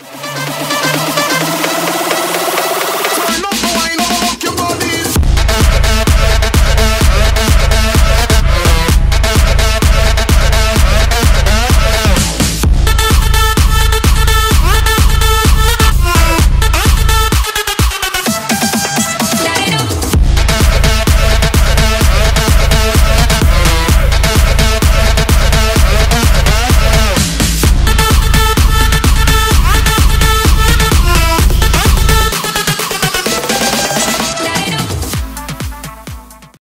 you.